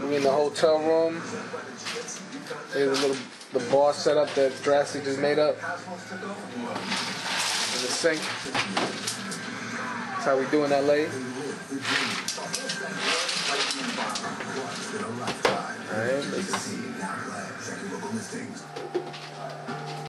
We mean the hotel room. There's a little the bar setup that Drastic just made up. In the sink. That's how we do in LA. Alright, let's